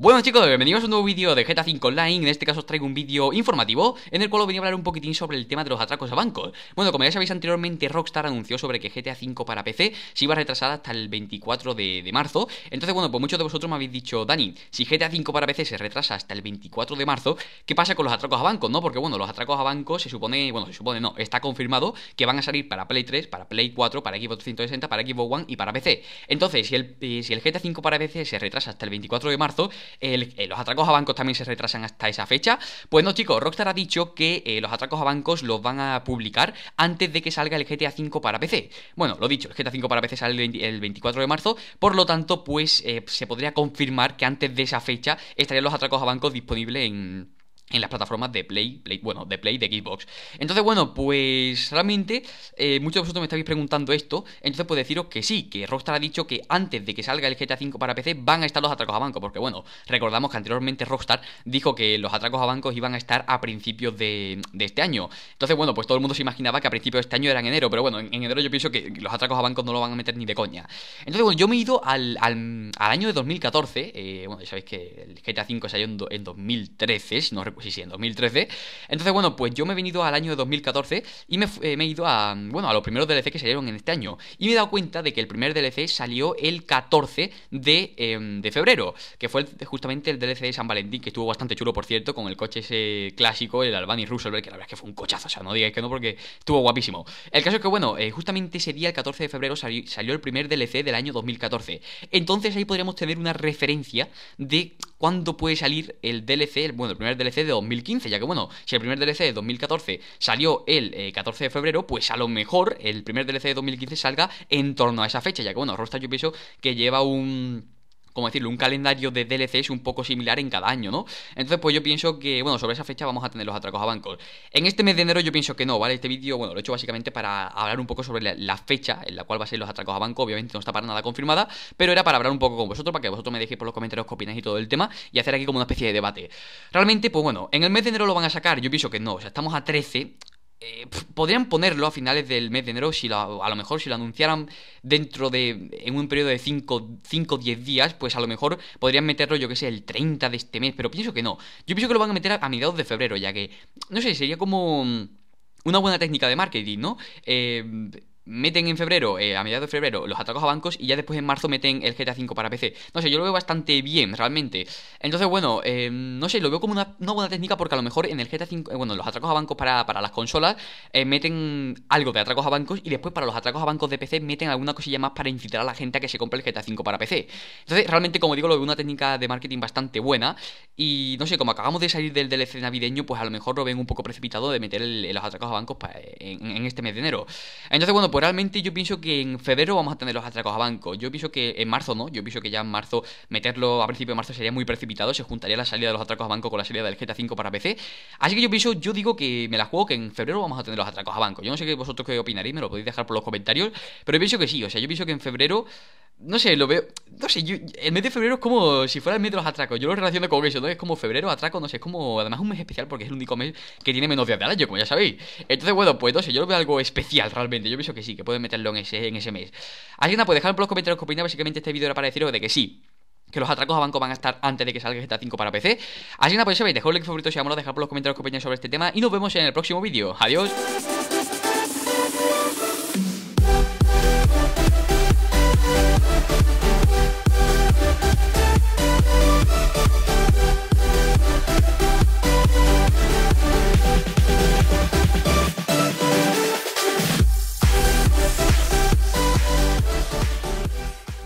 Bueno chicos, bienvenidos a un nuevo vídeo de GTA 5 Online En este caso os traigo un vídeo informativo En el cual os venía a hablar un poquitín sobre el tema de los atracos a bancos Bueno, como ya sabéis anteriormente Rockstar anunció sobre que GTA 5 para PC Se iba a retrasar hasta el 24 de, marzo Entonces bueno, pues muchos de vosotros me habéis dicho Dani, si GTA 5 para PC se retrasa hasta el 24 de marzo ¿Qué pasa con los atracos a bancos? ¿no? Porque bueno, los atracos a bancos se supone, bueno, se supone no Está confirmado que van a salir para Play 3, para Play 4, para Xbox 360, para Xbox One y para PC Entonces, si el, eh, si el GTA 5 para PC se retrasa hasta el 24 de marzo eh, los atracos a bancos también se retrasan hasta esa fecha. Pues no, chicos, Rockstar ha dicho que eh, los atracos a bancos los van a publicar antes de que salga el GTA V para PC. Bueno, lo dicho, el GTA V para PC sale el, 24 de marzo, por lo tanto, pues eh, se podría confirmar que antes de esa fecha estarían los atracos a bancos disponibles en en las plataformas de Play, Play, bueno, de Play, de Xbox. Entonces, bueno, pues realmente eh, muchos de vosotros me estáis preguntando esto, entonces puedo deciros que sí, que Rockstar ha dicho que antes de que salga el GTA V para PC van a estar los atracos a banco, porque bueno, recordamos que anteriormente Rockstar dijo que los atracos a bancos iban a estar a principios de, este año. Entonces, bueno, pues todo el mundo se imaginaba que a principios de este año era en enero, pero bueno, en, enero yo pienso que los atracos a bancos no lo van a meter ni de coña. Entonces, bueno, yo me he ido al, al, año de 2014, eh, bueno, ya sabéis que el GTA V salió en, en 2013, si no recuerdo sí, sí, en 2013. Entonces, bueno, pues yo me he venido al año de 2014 y eh, me, he ido a, bueno, a los primeros DLC que salieron en este año. Y me he dado cuenta de que el primer DLC salió el 14 em, de, febrero, que fue justamente el DLC de San Valentín, que estuvo bastante chulo, por cierto, con el coche ese clásico, el Albany Roosevelt, que la verdad es que fue un cochazo, o sea, no digáis que no porque estuvo guapísimo. El caso es que, bueno, eh, justamente ese día, el 14 de febrero, salió el primer DLC del año 2014. Entonces ahí podríamos tener una referencia de cuándo puede salir el DLC, bueno, el primer DLC de 2015, ya que bueno, si el primer DLC de 2014 salió el 14 eh, de febrero, pues a lo mejor el primer DLC de 2015 salga en torno a esa fecha, ya que bueno, Rockstar yo pienso que lleva un como decirlo, un calendario de DLCs un poco similar en cada año, ¿no? Entonces, pues yo pienso que, bueno, sobre esa fecha vamos a tener los atracos a bancos. En este mes de enero yo pienso que no, ¿vale? Este vídeo, bueno, lo he hecho básicamente para hablar un poco sobre la, fecha en la cual va a ser los atracos a banco. Obviamente no está para nada confirmada, pero era para hablar un poco con vosotros, para que vosotros me dejéis por los comentarios qué opináis y todo el tema, y hacer aquí como una especie de debate. Realmente, pues bueno, en el mes de enero lo van a sacar, yo pienso que no, o sea, estamos a 13, eh, podrían ponerlo a finales del mes de enero si a lo mejor si lo anunciaran dentro de en un periodo de 5 o 10 días pues a lo mejor podrían meterlo yo que sé el 30 de este mes pero pienso que no. Yo pienso que lo van a meter a, a mediados de febrero ya que no sé sería como una buena técnica de marketing no eh, meten en febrero, eh, a mediados de febrero, los atracos a bancos y ya después en marzo meten el GTA V para PC. No sé, yo lo veo bastante bien, realmente. Entonces, bueno, eh, no sé, lo veo como una, buena técnica porque a lo mejor en el GTA V, eh, bueno, los atracos a bancos para, para las consolas meten algo de atracos a bancos y después para los atracos a bancos de PC meten alguna cosilla más para incitar a la gente a que se compre el GTA V para PC. Entonces, realmente, como digo, lo veo una técnica de marketing bastante buena y no sé, como acabamos de salir del DLC navideño, pues a lo mejor lo ven un poco precipitado de meter los atracos a bancos en, este mes de enero. Entonces, bueno, pues realmente yo pienso que en febrero vamos a tener los atracos a banco. Yo pienso que en marzo no. Yo pienso que ya en marzo meterlo a principio de marzo sería muy precipitado. Se juntaría la salida de los atracos a banco con la salida del GTA 5 para PC. Así que yo pienso, yo digo que me la juego que en febrero vamos a tener los atracos a banco. Yo no sé qué vosotros qué opinaréis, me lo podéis dejar por los comentarios. Pero yo pienso que sí. O sea, yo pienso que en febrero no sé, lo veo. No sé, yo, el mes de febrero es como si fuera el mes de los atracos. Yo lo relaciono con eso, ¿no? Es como febrero, atraco, no sé, es como. Además, un mes especial porque es el único mes que tiene menos días de año, como ya sabéis. Entonces, bueno, pues no sé, yo lo veo algo especial realmente. Yo pienso que sí, que pueden meterlo en ese, en ese mes. Así que nada, pues dejadme por los comentarios qué opináis. Básicamente, este vídeo era para deciros de que sí, que los atracos a banco van a estar antes de que salga GTA 5 para PC. Así que nada, pues ya sabéis, dejad un like favorito si amor, dejad por los comentarios qué opináis sobre este tema y nos vemos en el próximo vídeo. Adiós.